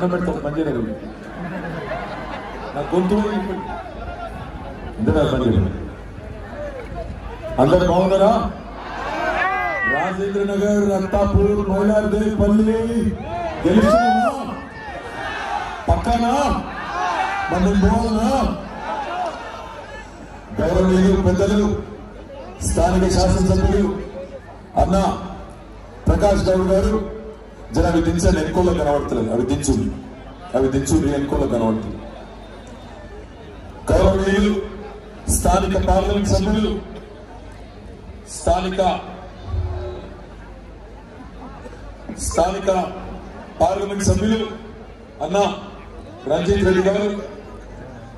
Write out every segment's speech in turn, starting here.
దండం పెడతాను మంచిగా నా గొంతు ఇంతగా మంచిగా అందరు బాగున్నారా రాజేంద్ర నగర్ రక్తాపూర్ మైలార్దేవి పల్లి గెలుస్తున్నామా పక్కనా మనం బాగున్నా గౌరవనీయులు పెద్దలు స్థానిక శాసనసభ్యులు అన్న ప్రకాష్ గౌడ్ గారు జర అవి దించండి ఎన్కోలో కనబడతలేదు అవి దించుంది అవి దించుంది ఎన్కోలో కనబడుతుంది గౌరవనీయులు స్థానిక పార్లమెంట్ సభ్యులు స్థానిక స్థానిక పార్లమెంట్ సభ్యులు అన్న రంజిత్ రెడ్డి గారు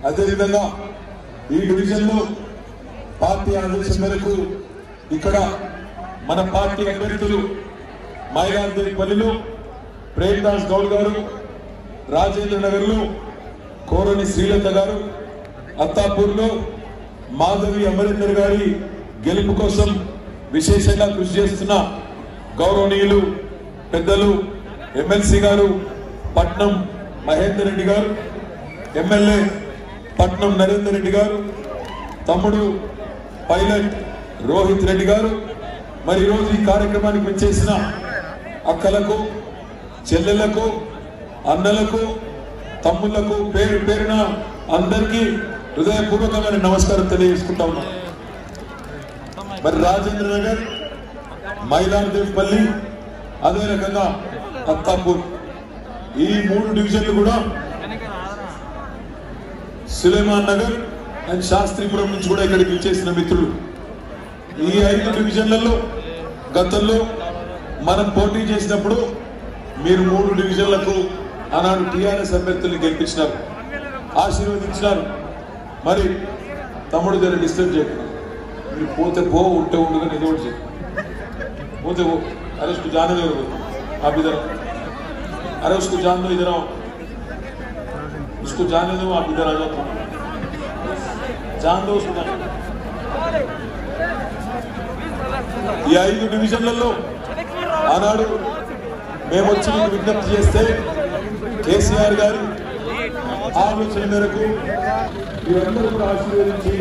అదేవిధంగా ఈ డివిజన్లో పార్టీ ఆదేశం మేరకు ఇక్కడ మన పార్టీ అభ్యర్థులు మైలాందేవి పల్లిలో ప్రేమ్దాస్ గౌడ్ గారు రాజేంద్ర నగర్లో కోరని శ్రీలత గారు అత్తాపూర్లో మాధవి అమరేందర్ గారి గెలుపు కోసం విశేషంగా కృషి చేస్తున్న గౌరవనీయులు పెద్దలు ఎమ్మెల్సీ గారు పట్నం మహేందర్ రెడ్డి గారు ఎమ్మెల్యే పట్నం నరేందర్ రెడ్డి గారు తమ్ముడు పైలట్ రోహిత్ రెడ్డి గారు మరి ఈరోజు ఈ కార్యక్రమానికి వచ్చేసిన అక్కలకు చెల్లెలకు అన్నలకు తమ్ముళ్ళకు పేరు పేరున అందరికీ హృదయపూర్వకమైన నమస్కారం తెలియజేసుకుంటా ఉన్నాం. మరి రాజేంద్ర నగర్ మైలార్దేవిపల్లి అదే రకంగా అత్తాపూర్. ఈ మూడు డివిజన్లు కూడా సులేమాన్ నగర్ అండ్ శాస్త్రీపురం నుంచి కూడా ఇక్కడికి విచ్చేసిన మిత్రులు. ఈ ఐదు డివిజన్లలో గతంలో మనం పోటీ చేసినప్పుడు మీరు మూడు డివిజన్లకు ఆనాడు టీఆర్ఎస్ అభ్యర్థుల్ని గెలిపించినారు ఆశీర్వదించినారు మరి తమ్ముడు దగ్గర డిస్టర్బ్ చేయకుండా మీరు పోతే పో ఉంటే ఉండగా ఏదో ఒకటి చేయి పోతే పో अरे उसको जाने दो आप इधर आओ। अरे उसको जान दो इधर आओ उसको जाने दो आप इधर आ जाओ तुम। जान दो उसको जाने दो। ఈ ఐదు డివిజన్లలో ఆనాడు మేము వచ్చి మీకు విజ్ఞప్తి చేస్తే కేసీఆర్ గారి ఆలోచన మేరకు మీరందరూ కూడా ఆశీర్వదించి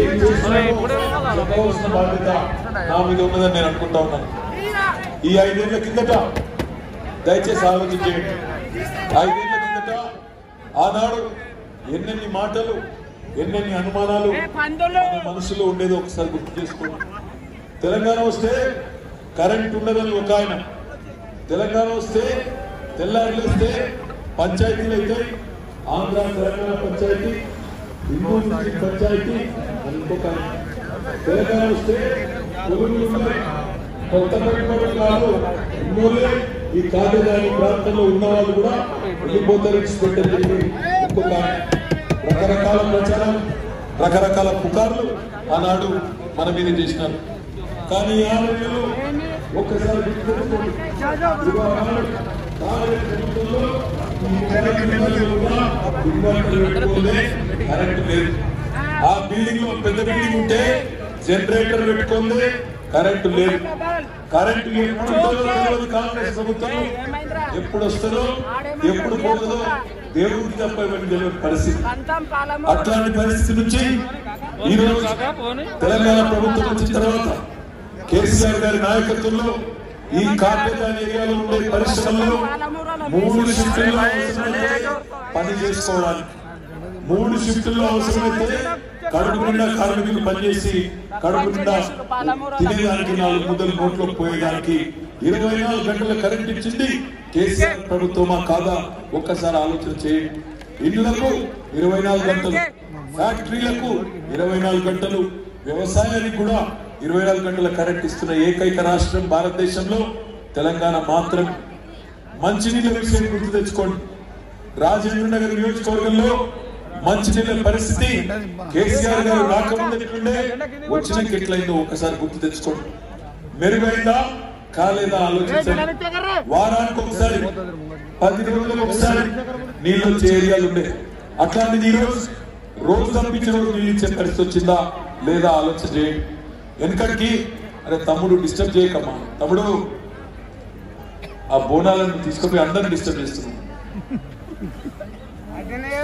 ఏం చెప్పవలసిన బాధ్యత నా మీద ఉన్నదని నేను అనుకుంటా ఉన్నాను. ఈ ఐదేళ్ళ కిందట దయచేసి ఆలోచించేయండి. ఐదేళ్ళ కిందట ఆనాడు ఎన్నెన్ని మాటలు ఎన్నెన్ని అనుమానాలు మన మనసులో ఉండేది ఒకసారి గుర్తు చేసుకోండి. తెలంగాణ వస్తే కరెంట్ ఉండదని ఒక ఆయన. తెలంగాణ వస్తే తెల్లారి వస్తే పంచాయతీలు అవుతాయి. ఆంధ్ర తెలంగాణ పంచాయతీ హిందూ ముస్లిం పంచాయతీ అని ఇంకొక ఆయన. తెలంగాణ వస్తే కొత్త పెట్టుబడులు కాదు. ఈ కాకినాడ ప్రాంతంలో ఉన్న వాళ్ళు కూడా వెళ్ళిపోతారు ఇచ్చిపెట్టని చెప్పి రకరకాల ప్రచారం రకరకాల పుకార్లు ఆనాడు మన మీద చేసినారు. కానీ ఈ ఒక్కసారి కూడా కరెంటు ఆ బిల్డింగ్ పెద్ద బిల్డింగ్ ఉంటే జనరేటర్ పెట్టుకుంది కరెంటు లేదు కరెంటు ఎప్పుడు తెలియదు కాంగ్రెస్ ప్రభుత్వం. ఎప్పుడు వస్తుందో ఎప్పుడు పోతుందో దేవుడికి తప్ప ఇవన్నీ తెలియని పరిస్థితి. అట్లాంటి పరిస్థితి నుంచి ఈ తెలంగాణ ప్రభుత్వం వచ్చిన తర్వాత కేసీఆర్ గారి నాయకత్వంలో ఈ కార్పొరేట్ ఏరియాలో ఉండే పరిశ్రమలు మూడు షిఫ్టుల్లో పని చేసుకోవడానికి. మూడు షిఫ్టుల్లో అవసరమైతే కడుపు నిండా కార్మికులు పనిచేసి కడుపు నిండా తినేదానికి నాలుగు ముద్దలు నోట్లో పోయేదానికి ఇరవై నాలుగు గంటల కరెంట్ ఇచ్చింది కేసీఆర్ ప్రభుత్వమా కాదా? ఒక్కసారి ఆలోచన చేయండి. ఇళ్ళకు ఇరవై నాలుగు గంటలు ఫ్యాక్టరీలకు ఇరవై నాలుగు గంటలు వ్యవసాయానికి కూడా ఇరవై నాలుగు గంటల కరెంట్ ఇస్తున్న ఏకైక రాష్ట్రం భారతదేశంలో తెలంగాణ మాత్రం. మంచినీళ్ళ విషయం గుర్తు తెచ్చుకోండి. రాజేంద్ర నగర్ నియోజకవర్గంలో మంచినీళ్ళ పరిస్థితి. కేసీఆర్ గారు రాకముందు ఎట్లుండే వచ్చిన ఎట్లయిందో ఒకసారి గుర్తు తెచ్చుకోండి. మెరుగైందా? కాలేదా? ఆలోచించండి. వారానికి ఒకసారి పది రోజులకు ఒకసారి నీళ్ళు వచ్చే ఏరియాలు ఉండే. అట్లాంటిది ఈరోజు రోజు రోజు తప్పించిన రోజు నీళ్ళు ఇచ్చే పరిస్థితి వచ్చిందా? లేదా? ఆలోచన చేయండి. వెనకటికి అరే తమ్ముడు డిస్టర్బ్ చేయకమ్మా. తమ్ముడు ఆ బోనాలను తీసుకుపోయి అందరిని డిస్టర్బ్ చేస్తున్నాం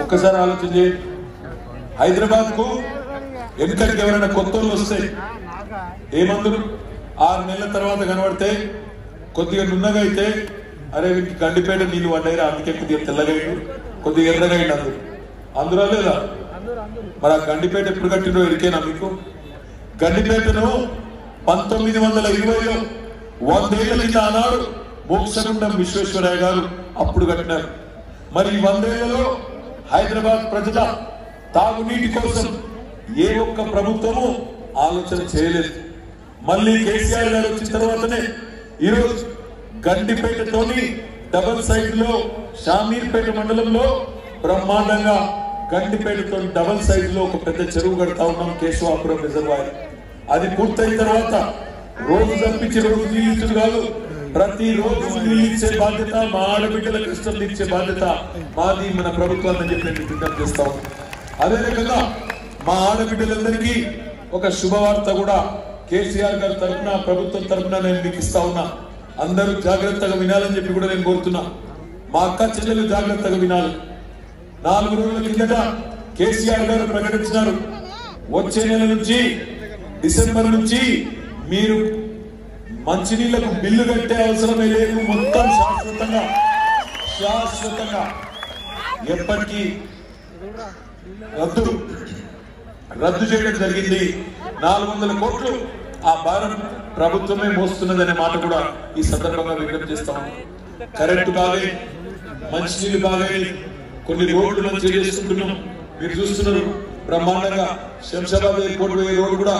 ఒక్కసారి ఆలోచన చేయండి హైదరాబాద్కు వెనుకటికి ఎవరైనా కొత్త వాళ్ళు వస్తే ఏమందరు ఆరు నెలల తర్వాత కనబడితే కొద్దిగా నున్నగా అయితే అరే వీటికి గండిపేట నీళ్ళు పడ్డాయి అందుకే కొద్దిగా తెల్లగైండు కొద్దిగా ఎర్రగా అందరు అందులో. లేదా? మరి ఆ గండిపేట ఎప్పుడు కట్టినో ఎరికేనా మీకు? గండిపేటను పంతొమ్మిది వందల ఇరవైలో వందేళ్ళ కింద ఆనాడు మోక్షగుండం విశ్వేశ్వరయ్య గారు అప్పుడు కట్టినారు. మరి ఈ వందేళ్ళలో హైదరాబాద్ ప్రజల తాగునీటి కోసం ఏ ఒక్క ప్రభుత్వము ఆలోచన చేయలేదు. మళ్ళీ కేసీఆర్ గారు వచ్చిన తర్వాతనే ఈరోజు గండిపేటతోని డబల్ సైడ్లో షామీర్పేట మండలంలో బ్రహ్మాండంగా గండిపేటతో డబల్ సైడ్లో ఒక పెద్ద చెరువు కడతా ఉన్నాం కేశవాపురం రిజర్వాయర్. అది పూర్తయిన తర్వాత రోజు తప్పించి రోజు నీళ్ళు కాదు. ప్రతి రోజు నీళ్ళు ఇచ్చే బాధ్యత మా ఆడబిడ్డల కష్టం ఇచ్చే బాధ్యత మాది మన ప్రభుత్వాన్ని చెప్పి నేను విజ్ఞప్తి చేస్తాం అదేవిధంగా మా ఆడబిడ్డలందరికీ ఒక శుభవార్త కూడా కేసీఆర్ గారి తరఫున ప్రభుత్వం తరఫున నేను మీకు ఇస్తా ఉన్నా. అందరూ జాగ్రత్తగా వినాలని చెప్పి కూడా నేను కోరుతున్నా. మా అక్క చెల్లెలు జాగ్రత్తగా వినాలి. నాలుగు రోజుల కిందట కేసీఆర్ గారు ప్రకటించినారు. వచ్చే నెల నుంచి డిసెంబర్ నుంచి మీరు మంచినీళ్ళకు బిల్లు కట్టే అవసరమే లేదు మొత్తం శాశ్వతంగా శాశ్వతంగా. ఎప్పటికీ రద్దు రద్దు చేయడం జరిగింది. నాలుగు వందల కోట్లు ఆ భారం ప్రభుత్వమే మోస్తున్నదనే మాట కూడా ఈ సందర్భంగా విజ్ఞప్తి చేస్తాం. కరెంటు బాగా మంచినీళ్ళు బాగా కొన్ని రోడ్లు మంచి చేసుకుంటున్నాం. మీరు చూస్తున్నారు బ్రహ్మాండంగా శంషాబాద్ ఎయిర్పోర్ట్ రోడ్డు కూడా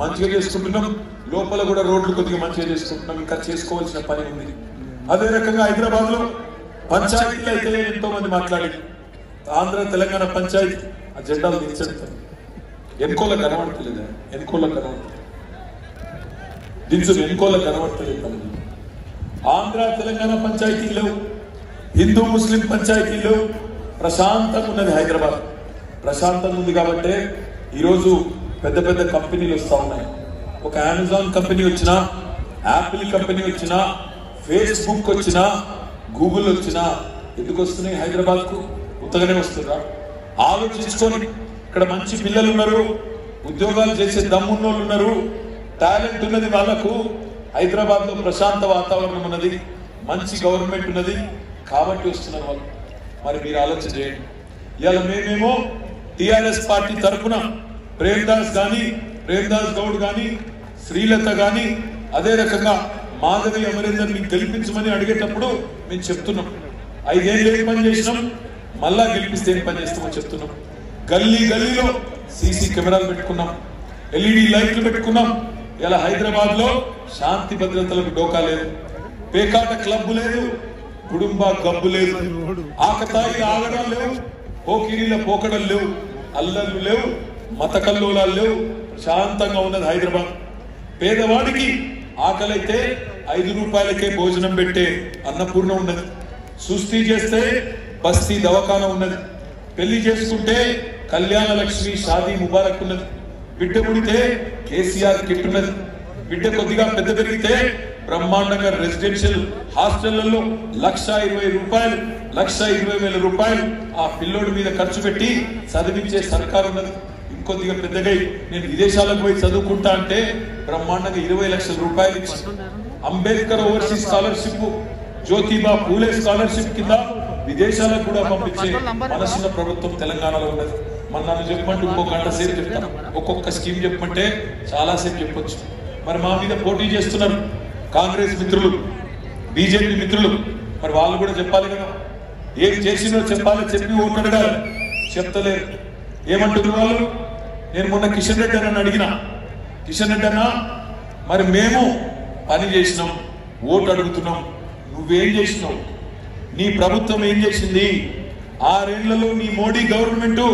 మంచిగా చేసుకుంటున్నాం లోపల కూడా రోడ్లు కొద్దిగా మంచిగా చేసుకుంటున్నాం ఇంకా చేసుకోవాల్సిన పని ఉంది. అదే రకంగా హైదరాబాద్లో పంచాయతీలు అయితే ఎంతో మంది మాట్లాడి ఆంధ్ర తెలంగాణ పంచాయతీ ఆ జెండాలు దించడం. ఎన్కోల కనబడతలేదా? ఎన్కోల కనబడతలేదు? దించు ఎన్కోల కనబడతలేదు పని. ఆంధ్ర తెలంగాణ పంచాయతీలు హిందూ ముస్లిం పంచాయతీలు ప్రశాంతంగా ఉన్నది హైదరాబాద్. ప్రశాంతంగా ఉంది కాబట్టి ఈరోజు పెద్ద పెద్ద కంపెనీలు వస్తూ ఉన్నాయి. ఒక అమెజాన్ కంపెనీ వచ్చినా యాపిల్ కంపెనీ వచ్చినా ఫేస్బుక్ వచ్చినా గూగుల్ వచ్చినా ఎందుకు వస్తున్నాయి హైదరాబాద్కు ఉత్తగానే వస్తుందా? ఆలోచించుకొని ఇక్కడ మంచి పిల్లలు ఉన్నారు ఉద్యోగాలు చేసే దమ్మున్నోళ్ళు ఉన్నారు టాలెంట్ ఉన్నది వాళ్ళకు హైదరాబాద్లో ప్రశాంత వాతావరణం ఉన్నది మంచి గవర్నమెంట్ ఉన్నది కాబట్టి వస్తున్నారు వాళ్ళు. మరి మీరు ఆలోచన చేయండి. ఇవాళ మేమేమో టిఆర్ఎస్ పార్టీ తరఫున ప్రేమ్దాస్ కానీ ప్రేమ్దాస్ గౌడ్ కానీ శ్రీలత కానీ అదే రకంగా మాధవి అమరేందర్ మీకు గెలిపించమని అడిగేటప్పుడు మేము చెప్తున్నాం. ఐదేళ్ళు ఏం పని చేసినాం? మళ్ళా గెలిపిస్తే ఏం పని చేస్తామో చెప్తున్నాం. గల్లీ గల్లీలో సీసీ కెమెరాలు పెట్టుకున్నాం. ఎల్ఈడి లైట్లు పెట్టుకున్నాం. ఇలా హైదరాబాద్లో శాంతి భద్రతలకు డోకా లేదు. పేకాట క్లబ్ లేదు. కుటుంబ గబ్బు లేదు. ఆకతాయి ఆగడం లేవు. పోకిరీల పోకడలు లేవు. అల్లర్లు లేవు. మత కల్లోలాలు లేవు. ప్రశాంతంగా ఉన్నది హైదరాబాద్. పేదవాడికి ఆకలైతే ఐదు రూపాయలకే భోజనం పెట్టే అన్నపూర్ణ ఉన్నది. సుస్థి చేస్తే బస్తీ దవాఖాన ఉన్నది. పెళ్ళి చేసుకుంటే కళ్యాణ లక్ష్మి షాదీ ముబారక్ ఉన్నది. బిడ్డ పుడితే కేసీఆర్ కిట్ ఉన్నది. బిడ్డ కొద్దిగా పెద్ద పెరిగితే బ్రహ్మాండంగా రెసిడెన్షియల్ హాస్టళ్ళలో లక్ష ఇరవై రూపాయలు లక్ష ఇరవై వేల రూపాయలు ఆ పిల్లోడి మీద ఖర్చు పెట్టి చదివించే సర్కారు ఉన్నది. ఇంకొద్దిగా పెద్దగా నేను విదేశాలకు పోయి చదువుకుంటా అంటే బ్రహ్మాండంగా ఇరవై లక్షల రూపాయలు ఇచ్చి Ambedkar overseas scholarship Jyotiba Phule scholarship కింద విదేశాలకు కూడా పంపించే మనసున్న ప్రభుత్వం తెలంగాణలో ఉన్నది. మన నన్ను చెప్పమంటే ఇంకో గంట సేపు చెప్తాను ఒక్కొక్క స్కీమ్ చెప్పమంటే చాలాసేపు చెప్పొచ్చు. మరి మా మీద పోటీ చేస్తున్నారు కాంగ్రెస్ మిత్రులు బీజేపీ మిత్రులు. మరి వాళ్ళు కూడా చెప్పాలి కదా. ఏం చేసిందో చెప్పాలి చెప్పి ఓటు అడగాలి. చెప్తలేరు ఏమంటున్నారు? వాళ్ళు నేను మొన్న కిషన్ రెడ్డి అని అడిగిన. కిషన్ రెడ్డి అన్న మరి మేము పని చేసినాం ఓటు అడుగుతున్నాం నువ్వేం చేసినావు? నీ ప్రభుత్వం ఏం చేసింది? ఆరేళ్ళలో నీ మోడీ గవర్నమెంట్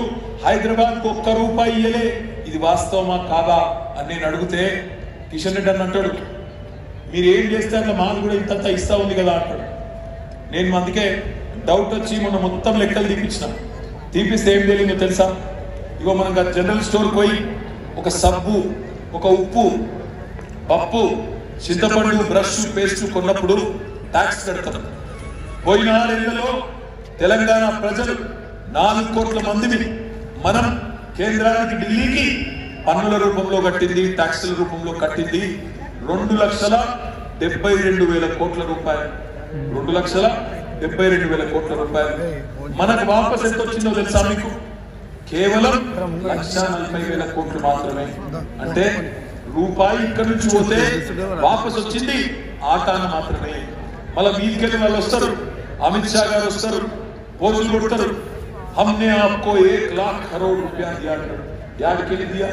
హైదరాబాద్ ఒక్క రూపాయి ఇయ్యలే. ఇది వాస్తవమా కాదా అని నేను అడిగితే కిషన్ రెడ్డి అని అంటాడు మీరు ఏం చేస్తే అట్లా మాకు కూడా ఇంతంత ఇస్తా ఉంది కదా అంటాడు. నేను అందుకే డౌట్ వచ్చి మొన్న మొత్తం లెక్కలు తీపించిన తీపిస్తే ఏం తెలియదు తెలుసా? ఇగో మనం జనరల్ స్టోర్ పోయి ఒక సబ్బు ఒక ఉప్పు పప్పు చింతపండు బ్రష్ పేస్ట్ కొన్నప్పుడు ట్యాక్స్ కడతాం. పోయిన ఆరేళ్ళలో తెలంగాణ ప్రజలు నాలుగు కోట్ల మందిని మనం కేంద్రానికి ఢిల్లీకి పన్నుల రూపంలో కట్టింది ట్యాక్సుల రూపంలో కట్టింది రెండు లక్షల డెబ్బై రెండు వేల కోట్ల రూపాయలు. రెండు లక్షల డెబ్బై రెండు వేల కోట్ల రూపాయలు. మనకు వాపస్ ఎంత వచ్చిందో తెలుసా మీకు? కేవలం లక్ష నలభై వేల కోట్లు మాత్రమే అంటే రూపాయి ఇక్కడ నుంచి పోతే వాపస్ వచ్చింది ఆటాన మాత్రమే మళ్ళీ మీదికెళ్ళి వాళ్ళు వస్తారు అమిత్ షా గారు వస్తారు పోజులు కొడతారు हमने आपको एक लाख करोड़ रुपया दिया याद के लिए दिया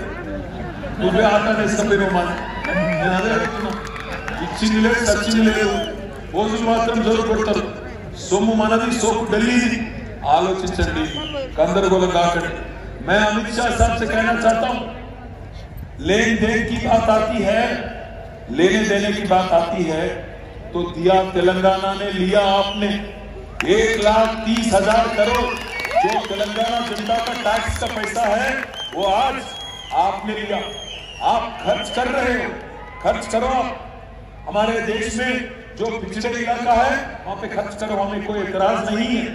నువ్వే ఆటానే ఇష్టమైన నేను అదే అడుగుతున్నా ఇచ్చింది లేదు సచ్చింది లేదు రోజులు మాత్రం జోరు కొడతారు సొమ్ము మనది సోపు ఢిల్లీది ఆలోచించండి గందరగోళం కాకండి मैं अमित शाह साहब से कहना चाहता हूँ लेन देन की बात आती है लेने देने की बात आती है तो दिया तेलंगाना ने लिया आपने एक लाख तीस हज़ार करोड़। जो तेलंगाना जनता का टैक्स का पैसा है, वो आज आपने लिया। आप खर्च कर रहे हो। खर्च करो आप। हमारे देश में जो पिछड़े इलाका है, वहाँ पे खर्च करो, हमें कोई एतराज़ नहीं है।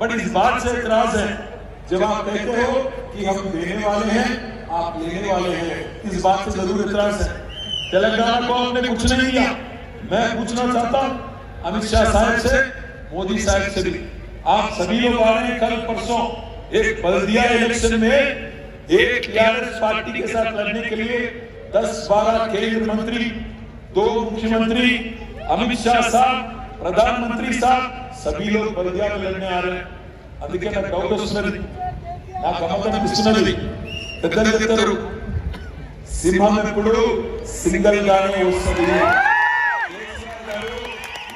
बट इस बात से एतराज़ है। जब आप कहते हो कि हम देने वाले हैं, आप लेने वाले हैं। इस बात से ज़रूर इतराज है। तेलंगाना को हमने कुछ नहीं किया। मैं पूछना चाहता हूँ, अमित शाह साहब से, मोदी साहब से भी। आप सभी लोग आ रहे कल परसों। एक बल्दिया इलेक्शन में एक टीआरएस पार्टी के साथ लड़ने के लिए दस बारह केंद्र मंत्री, दो मुख्यमंत्री, अमित शाह साहब, प्रधानमंत्री साहब, सभी लोग बल्दिया में लड़ने आ रहे हैं। ಅದಕ್ಕೆ ನಾನು ಡೌಟ್ నాకు గమ్మతం అనిపిస్తున్నది పెద్దలు చెప్తారు. సింహం ఎప్పుడు సింగల్ గానే వస్తుంది.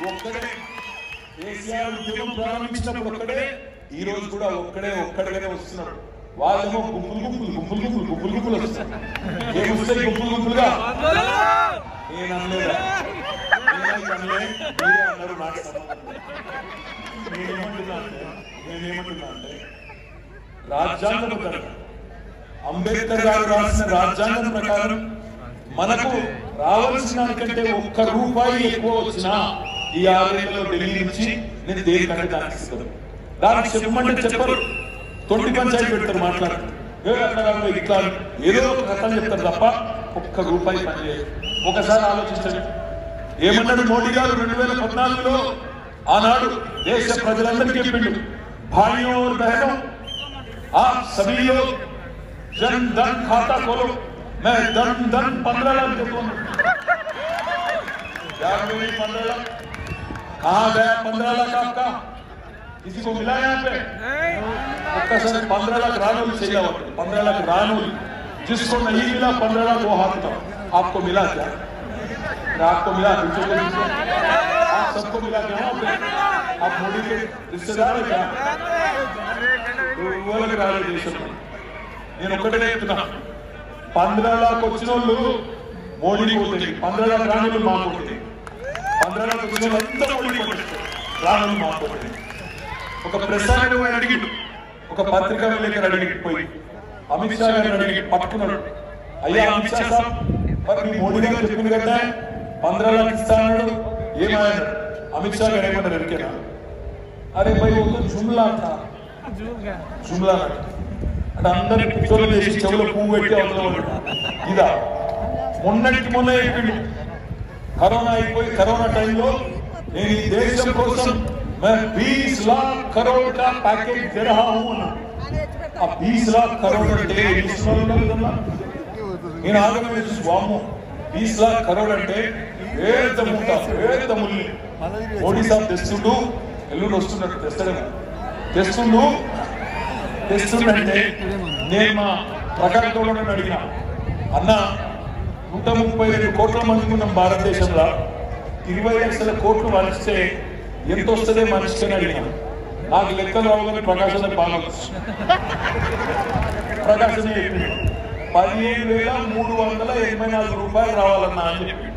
ఒక్కడే. కేసీఆర్ ఉద్యమం ప్రారంభించినప్పుడు ఒక్కడే. ఈ రోజు కూడా ఒక్కడే ఒక్కడిగానే వస్తున్నాడు. వాళ్ళేమో గుంపులు గుంపులు గుంపులు గుంపులు గుంపులు గుంపులు ఏమొస్తాయి గుంపులు గుంపులుగా? నేను అనలేదా? అన్నారు. నేనేమంటున్నా అంటే నేనేమంటున్నా అంటే రాజ్యాంగం అంబేద్కర్ గారు రాసిన రాజ్యాంగం ప్రకారం మనకు రావాల్సిన కంటే ఒక్క రూపాయి ఎక్కువ వచ్చినా ఈ ఆలయంలో ఢిల్లీ నుంచి నేను దేనికంటే దానికి ఇస్తాను దానికి చెప్పమంటే చెప్పరు. తొండి పంచాయతీ పెడతారు మాట్లాడతారు. ఇట్లా ఏదో ఒక కథ చెప్తారు తప్ప ఒక్క రూపాయి పనిచేయదు ఒకసారి ఆలోచించండి ఏమన్నాడు మోడీ గారు రెండు వేల పద్నాలుగులో? ఆనాడు దేశ ప్రజలందరికీ చెప్పిండు భార్యం దహనం आप सभी लोग जन धन खाता खोलो। मैं धन धन पंद्रह लाख देता हूँ। पंद्रह लाख? कहा गया पंद्रह लाख आपका? किसी को मिला यहाँ पे? आपका सर पंद्रह लाख रानुल से पंद्रह लाख रानुल जिसको नहीं मिला पंद्रह लाख, वो हाथ था आपको मिला क्या? आपको मिला आप सबको मिला क्या? आप मोदी के रिश्तेदार है क्या? ఊళ్ళకి రాలేదు దేశంలో నేను ఒక్కటే చెప్తున్నా. పంద్రా లాక్ వచ్చిన వాళ్ళు మోడీ పోతుంది పంద్రా లాక్ రాని వాళ్ళు మా పోతుంది పంద్రా లాక్ వచ్చిన వాళ్ళు అంతా మోడీ రాని వాళ్ళు మా పోతుంది ఒక ప్రసారం ఆయన అడిగిండు. ఒక పత్రికా విలేకరు అడిగి పోయి. అమిత్ షా గారిని అడిగి పట్టుకున్నాడు. అయ్యా అమిత్ షా సాబ్ మరి మీ మోడీ గారు చెప్పింది కదా పంద్రా లాక్ ఇస్తా అన్నాడు. ఏమన్నాడు అమిత్ షా గారు ఏమన్నారు ఎరికేనా అరే భయ్ ఒక జుమ్లా థా జూమ్లా అంటే అందరిని పిచ్చోళ్ళు చేసి చెవులు పువ్వు పెట్టి అవసరం ఇదా. మొన్నటి మొన్న అయిపోయింది కరోనా అయిపోయి కరోనా టైంలో నేను ఈ దేశం కోసం బీస్ లాక్ కరోడ్ కా ప్యాకేజ్ దే రహా హూ ఆ బీస్ లాక్ కరోడ్ అంటే నేను ఆగ్రహం స్వాము వాము బీస్ లాక్ కరోడ్ అంటే వేరే తమ్ముంటా వేరే తమ్ముల్ని ఒడిశా సాబ్ తెస్తుంటూ ఎల్లుండి వస్తున్నట్టు తెస్తాడు తెస్తుండు తెస్తుందంటే నేను మా ప్రకాశ్ గౌడ్ అడిగిన అన్న నూట ముప్పై రెండు కోట్ల మంది ఉన్నాం భారతదేశంలో ఇరవై లక్షల కోట్లు మనిస్తే ఎంత వస్తుందే మనిషికి అడిగిన. నాకు లెక్కలు రావుగానే ప్రకాశం బాగా ప్రకాశం పదిహేడు పదిహేను వేల మూడు వందల ఎనభై నాలుగు రూపాయలు రావాలన్నా అని చెప్పి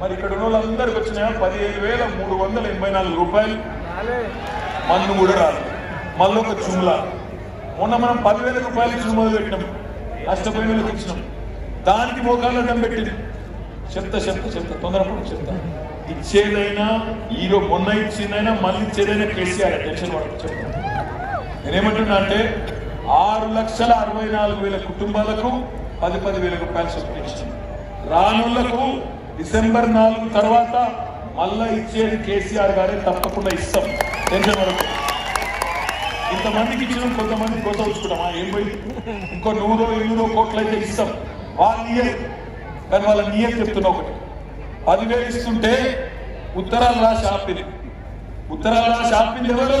మరి ఇక్కడ ఉన్న వాళ్ళందరికి వచ్చిన పదిహేను వేల మూడు వందల ఎనభై నాలుగు రూపాయలు. మన్ను కూడా రాదు మళ్ళీ ఒక చుమ్లా. మొన్న మనం పదివేల రూపాయలు చుమ్మలు పెట్టినాం. నష్టపోయి వాళ్ళకి ఇచ్చినాం. దానికి మోకాళ్ళు అడ్డం పెట్టింది. చెప్తా చెప్తా చెప్తా. తొందరపడి చెప్తా. ఇచ్చేదైనా ఈరో మొన్న ఇచ్చిందైనా మళ్ళీ ఇచ్చేదైనా కేసీఆర్. టెన్షన్ పడుతుంది చెప్తా. నేనేమంటున్నా అంటే ఆరు లక్షల అరవై నాలుగు వేల కుటుంబాలకు పది పది వేల రూపాయలు చొప్పున ఇచ్చింది. రానులకు డిసెంబర్ నాలుగు తర్వాత మళ్ళా ఇచ్చేది కేసీఆర్ గారే తప్పకుండా ఇస్తాం. టెన్షన్ వరకు ఇంతమందికి ఇచ్చిన కొంతమంది కొత్త ఉంచుకుంటామా ఏం పోయి ఇంకో నూరో ఇన్నూరో కోట్లు అయితే ఇస్తాం. వాళ్ళ నియర్ కానీ వాళ్ళ నియర్ చెప్తున్నా ఒకటి. పదివేలు ఇస్తుంటే ఉత్తరాలు రాసి ఆపింది. ఉత్తరాలు రాసి ఆపింది ఎవరు?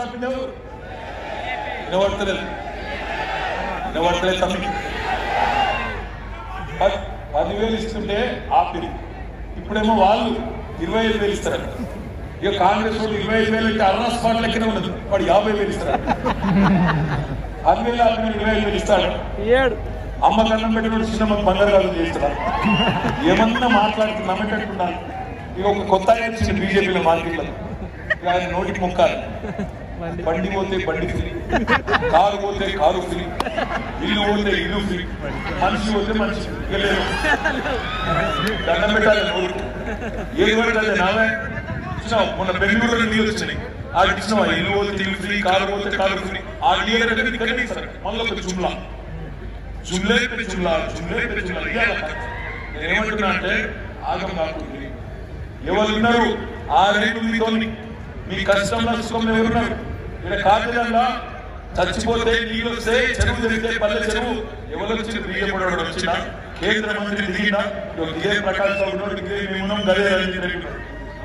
ఆపింది ఎవరు? పదివేలు ఇస్తుంటే ఆపింది. ఇప్పుడేమో వాళ్ళు ఇరవై ఐదు వేలు ఇస్తారు ఇక కాంగ్రెస్ వాళ్ళు ఇరవై ఐదు వేలు అంటే అర్నా స్పాట్ లెక్కనే ఉండదు. వాడు యాభై వేలు ఇస్తారు పదివేలు ఆపిన ఇరవై ఐదు వేలు ఇస్తాడు. అమ్మ కన్నం పెట్టిన చిన్న బంగారు కాదు చేస్తారా ఏమన్నా మాట్లాడుతూ నమ్మేటట్టున్నాను ఇక ఒక కొత్త ఆయన వచ్చింది బీజేపీలో మార్కెట్లో. ఇక ఆయన నోటికి మొక్కాలి. బండి. పోతే బండి ఫ్రీ. కారు పోతే కారు ఫ్రీ. ఇల్లు పోతే ఇల్లు ఫ్రీ. మనిషి పోతే మనిషి దండం పెట్టాలి నోరు ఏది నావే. ఇచ్చినావు మొన్న బెంగళూరులో నీళ్ళు వచ్చినాయి. ఆడికి ఇచ్చినావా ఇల్లు పోతే ఇల్లు ఫ్రీ కారు పోతే కారు ఫ్రీ. ఆ నీళ్ళు ఇక్కడనే ఇస్తారు మళ్ళీ ఒక జుమ్లా. జుమ్లే పే జుమ్లా. జుమ్లే పే జుమ్లా. అంటే ఆగం కాకుండా ఎవరు ఉన్నారు? ఆ రేటు మీతోని. మీ కష్టం నష్టం ఎవరున్నారు? ఇక్కడ కాకినాడలో చచ్చిపోతే నీళ్ళు వస్తే చెరువు జరిగితే పల్లె చెరువు. ఎవరు వచ్చి బియ్యపడవాడు వచ్చినా కేంద్ర మంత్రి దిగినా దిగే ప్రకాశ్ రావు ఉన్నాడు దిగే గదే.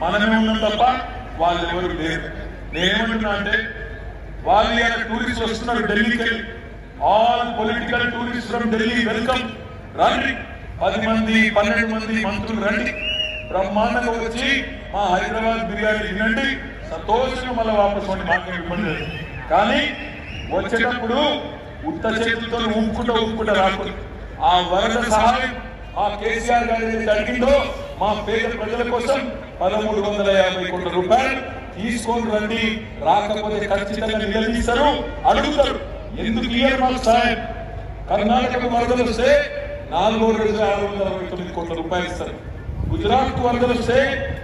మనమే ఉన్నాం తప్ప వాళ్ళు ఎవరు లేరు. నేనేమంటున్నా అంటే వాళ్ళు ఇలా టూరిస్ట్ వస్తున్నారు ఢిల్లీకి all political tourist from Delhi welcome రండి. పది మంది పన్నెండు మంది మంత్రులు రండి. బ్రహ్మాండంగా వచ్చి మా హైదరాబాద్ బిర్యానీ తినండి. సంతోషంగా మళ్ళీ వాపస్ వండి మాకు ఇబ్బంది లేదు. కానీ వచ్చేటప్పుడు ఉత్త చేతులతో ఊపుకుంటూ ఊపుకుంటూ రాకూడదు. ఆ వరద సహాయం ఆ కేసీఆర్ గారు ఏదైతే అడిగిందో మా పేద ప్రజల కోసం పదమూడు వందల యాభై కోట్ల రూపాయలు తీసుకొని రండి. రాకపోతే ఖచ్చితంగా నిలదీస్తారు. అడుగుతారు. ఎందుకు ఇయ్యరు మాకు సహాయం కర్ణాటక వరదలు వస్తే నాలుగు రోజు ఆరు వందల అరవై తొమ్మిది కోట్ల రూపాయలు ఇస్తారు. గుజరాత్కు వరదలు వస్తే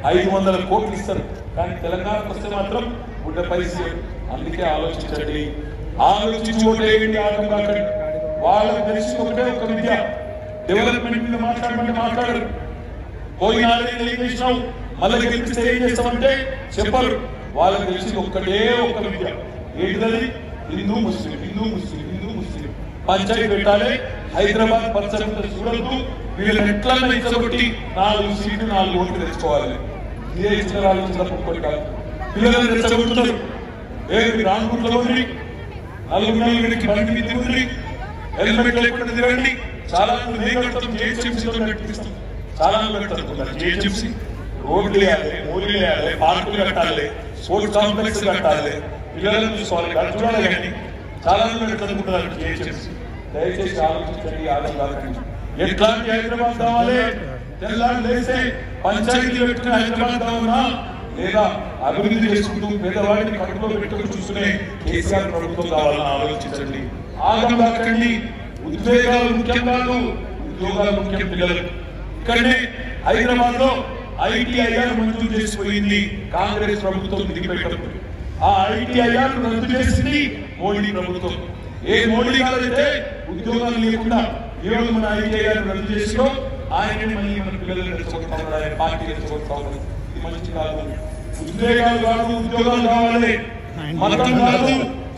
ఐదు వందల కోట్లు ఇస్తారు. కానీ తెలంగాణకు వస్తే మాత్రం గుడ్డ పైసలు అందుకే ఆలోచించండి. ఆలోచించి ఓటేయండి ఆటం కాకండి వాళ్ళకి తెలిసి ఒకటే ఒక విద్య. డెవలప్మెంట్ మీద మాట్లాడమంటే మాట్లాడరు. పోయిన ఆరేళ్ళు ఏం మళ్ళీ గెలిపిస్తే ఏం చేస్తామంటే చెప్పరు వాళ్ళకి తెలిసి ఒక్కటే ఒక్క విద్య ఏంటిది హిందూ ముస్లిం హిందూ ముస్లిం హిందూ ముస్లిం పంచాయతీ పెట్టాలి హైదరాబాద్ పంచాయతీ చూడద్దు వీళ్ళని ఎట్లన్నా ఇచ్చగొట్టి నాలుగు సీట్లు నాలుగు ఓట్లు తెచ్చుకోవాలి ఇదే ఇచ్చిన ఆలోచన ఒక్కటి కాదు పిల్లలు రెచ్చగొడుతున్నారు ఏ మీరు ఆనుకుంట్లో ఉంది నలుగురికి బండి మీద ఉంది హెల్మెట్ లేకుండా తిరగండి చాలా మంది మేము కడతాం జేహెచ్ఎంసీలో నడిపిస్తాం చాలా మంది పెడతారు జేహెచ్ఎంసీ రోడ్లు వేయాలి మూలు వేయాలి పార్కులు కట్టాలి స్పోర్ట్స్ కాంప్లెక్స్ కట్టాలి పిల్లలను చూసుకోవాలి కానీ చూడాలి కానీ చాలా మంది పెడుతుంటారు జేహెచ్ఎంసీ? దయచేసి ఆలోచించండి ఆలోచన ఎట్లాంటి హైదరాబాద్ కావాలి? తెల్లారి లేస్తే పంచాయతీ పెట్టుకుని హైదరాబాద్ కావాలా? లేదా అభివృద్ధి చేసుకుంటూ పేదవాడిని కడుపులో పెట్టుకుని చూసుకునే కేసీఆర్ ప్రభుత్వం కావాలని ఆలోచించండి. ఆగం కాకండి ఉద్వేగాలు ముఖ్యం కాదు ఉద్యోగాలు ముఖ్యం పిల్లలు ఇక్కడనే హైదరాబాద్లో ఐటీఐఆర్ మంజూరు చేసిపోయింది. కాంగ్రెస్ ప్రభుత్వం దిగిపెట్టడం ఆ ఐటీఐఆర్ రద్దు చేసింది మోడీ ప్రభుత్వం. ఏ మోడీ గారైతే ఉద్యోగాలు లేకుండా ఈరోజు మన ఐటీఐఆర్ రద్దు చేసినో ఆయన మళ్ళీ మన పిల్లలు రెచ్చగొడతా ఆయన పార్టీ రెచ్చగొడతా ఇది మంచి కాదు. ఉద్యోగాలు కాదు ఉద్యోగాలు కావాలి. మతం కాదు.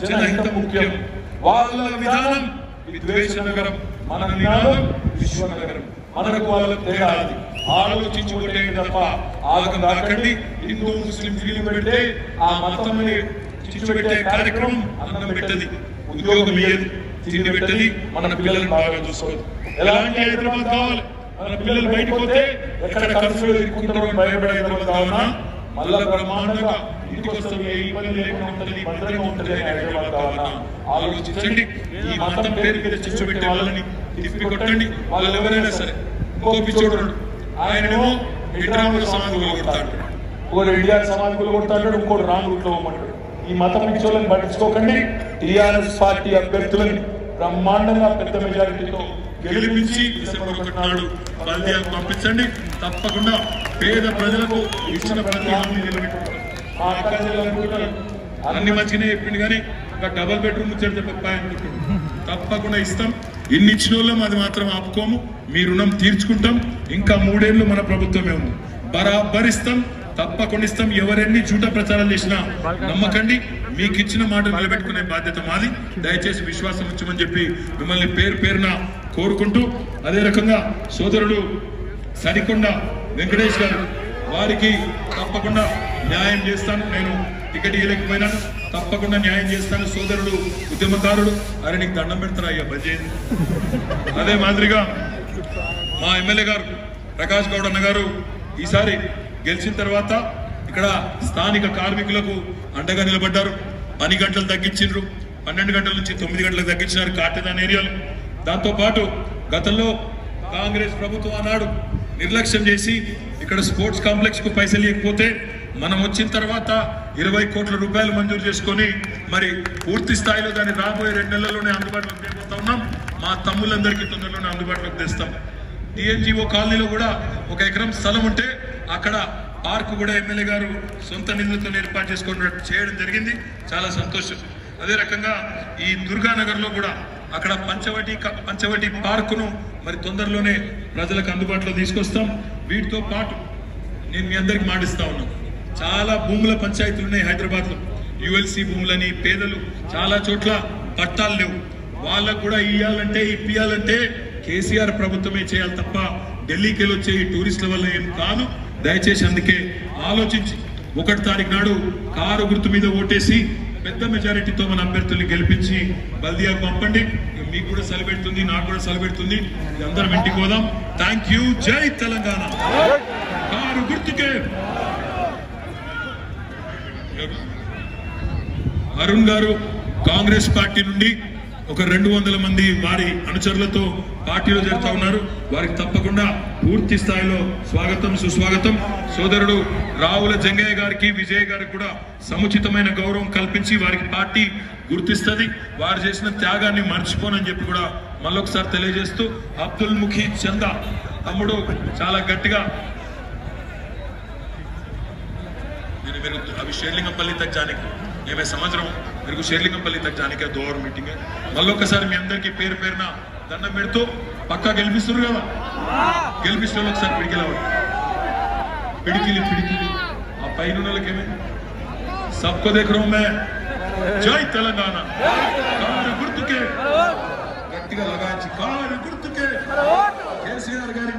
జనహితం ముఖ్యం. వాళ్ళ విధానం విద్వేష నగరం మన విధానం విశ్వనగరం. మనకు వాళ్ళ తేడా అది. ఆలోచించి కొట్టేయండి తప్ప ఆగం కాకండి హిందూ ముస్లిం ఫీలింగ్ పెడితే ఆ మతం చిచ్చుపెట్టే కార్యక్రమం అన్నం పెట్టది. ఉద్యోగం ఇయ్యదు. తిండి పెట్టది. మన పిల్లల్ని బాగా చూసుకోదు. ఎలాంటి హైదరాబాద్ కావాలి? మన పిల్లలు బయటకు పోతే ఎక్కడ ఖర్చులు ఇరుక్కుంటారో భయపడే హైదరాబాద్ కావాలన్నా మళ్ళా బ్రహ్మాండంగా ఇంటికి ఏ ఇబ్బంది లేకుండా ఉంటుంది భద్రంగా ఉంటుంది అని హైదరాబాద్ కావాలన్నా ఆలోచించండి. ఈ మతం పేరు మీద చిచ్చు పెట్టే వాళ్ళని తిప్పి కొట్టండి వాళ్ళు ఎవరైనా సరే. ఇంకో పిచ్చోడు ఆయనేమో ఇంటరాముల సమాధులు కొడతాడు. ఒకడు ఇండియా సమాధులు కొడతాడు ఇంకోటి రాంగ్ రూట్లో పోమంటాడు. ఈ మతం పిచ్చోళ్ళని పట్టించుకోకండి. టీఆర్ఎస్ పార్టీ అభ్యర్థులని బ్రహ్మాండంగా పెద్ద మెజారిటీతో గెలిపించి డిసెంబర్ ఒకటి నాడు బల్దియాకు పంపించండి. తప్పకుండా పేద ప్రజలకు ఇచ్చిన ప్రతి హామీ నిలబెట్టుకుంటాం. మా అక్క చెల్లెలు అనుకుంటారు. అన్ని మంచిగానే చెప్పింది కానీ ఇంకా డబల్ బెడ్రూమ్ ముచ్చట చెప్పాయి అనుకుంటున్నాం తప్పకుండా ఇస్తాం. ఇన్ని ఇచ్చిన వాళ్ళం అది మాత్రం ఆపుకోము. మీ రుణం తీర్చుకుంటాం. ఇంకా మూడేళ్ళు మన ప్రభుత్వమే ఉంది. బరాబరిస్తాం తప్పకుండా ఇస్తాం. ఎవరెన్ని జూట ప్రచారాలు చేసినా నమ్మకండి. మీకు ఇచ్చిన మాట నిలబెట్టుకునే బాధ్యత మాది. దయచేసి విశ్వాసం ఉంచమని చెప్పి మిమ్మల్ని పేరు పేరున కోరుకుంటూ అదే రకంగా సోదరుడు సరికొండ వెంకటేష్ గారు వారికి తప్పకుండా న్యాయం చేస్తాను. నేను టికెట్ ఇవ్వలేకపోయినాను తప్పకుండా న్యాయం చేస్తాను సోదరుడు ఉద్యమకారుడు. అరే నీకు దండం పెడతారా అయ్యా అదే మాదిరిగా మా ఎమ్మెల్యే గారు ప్రకాష్ గౌడ్ అన్న గారు ఈసారి గెలిచిన తర్వాత ఇక్కడ స్థానిక కార్మికులకు అండగా నిలబడ్డారు. పని గంటలు తగ్గించిండ్రు పన్నెండు గంటల నుంచి తొమ్మిది గంటలకు తగ్గించినారు కాటేదాన్ ఏరియాలో. దాంతో పాటు గతంలో కాంగ్రెస్ ప్రభుత్వం ఆనాడు నిర్లక్ష్యం చేసి ఇక్కడ స్పోర్ట్స్ కాంప్లెక్స్కు పైసలు ఇవ్వకపోతే మనం వచ్చిన తర్వాత ఇరవై కోట్ల రూపాయలు మంజూరు చేసుకొని మరి పూర్తి స్థాయిలో దాన్ని రాబోయే రెండు నెలల్లోనే అందుబాటులోకి తేబోతా ఉన్నాం. మా తమ్ముళ్ళందరికీ తొందరలోనే అందుబాటులోకి తెస్తాం. డిఎన్జిఓ కాలనీలో కూడా ఒక ఎకరం స్థలం ఉంటే అక్కడ పార్క్ కూడా ఎమ్మెల్యే గారు సొంత నిధులతో ఏర్పాటు చేసుకుని చేయడం జరిగింది. చాలా సంతోషం. అదే రకంగా ఈ దుర్గానగర్లో కూడా అక్కడ పంచవటి క- పంచవటి పార్కును మరి తొందరలోనే ప్రజలకు అందుబాటులో తీసుకొస్తాం. వీటితో పాటు నేను మీ అందరికి మాటిస్తా ఉన్నాను. చాలా భూముల పంచాయతీలు ఉన్నాయి హైదరాబాద్లో యుఎల్సి భూములని పేదలు చాలా చోట్ల పట్టాలు లేవు. వాళ్ళకు కూడా ఇయ్యాలంటే ఇప్పియాలంటే కేసీఆర్ ప్రభుత్వమే చేయాలి తప్ప ఢిల్లీకి వెళ్ళి వచ్చే ఈ టూరిస్టుల వల్ల ఏం కాదు. దయచేసి అందుకే ఆలోచించి ఒకటి తారీఖు నాడు కారు గుర్తు మీద ఓటేసి పెద్ద మెజారిటీతో మన అభ్యర్థుల్ని గెలిపించి బల్దియాకు పంపండి. మీకు కూడా సెలబెడుతుంది నాకు కూడా సెలబెడుతుంది అందరం ఇంటికి పోదాం. థ్యాంక్ యూ జై తెలంగాణ. కారు గుర్తుకే అరుణ్ గారు కాంగ్రెస్ పార్టీ నుండి ఒక రెండు వందల మంది వారి అనుచరులతో పార్టీలో జరుగుతూ ఉన్నారు. వారికి తప్పకుండా పూర్తి స్థాయిలో స్వాగతం సుస్వాగతం. సోదరుడు రావుల జంగయ్య గారికి విజయ్ గారికి కూడా సముచితమైన గౌరవం కల్పించి వారికి పార్టీ గుర్తిస్తుంది. వారు చేసిన త్యాగాన్ని మర్చిపోనని చెప్పి కూడా మళ్ళొకసారి తెలియజేస్తూ అబ్దుల్ ముఖీ చంద తమ్ముడు చాలా గట్టిగా మీరు అవి షేర్లింగపల్లి తగ్గానికి. ये मैं समझ रहा हूँ। मेरे को शेरलीकंपल्ली तक जाने का दौर मीटिंग है। मलोकसार मे अंदर की पेर पेरना दंड मेड़ो तो पक्का गेल गेल पिड़के पिड़की पिड़की आ पैन के सबको देख रहा हूँ मैं। जय तेलंगाना। कार गुर्त के। गति का लगा कार गुर्त के। केसीआर गारी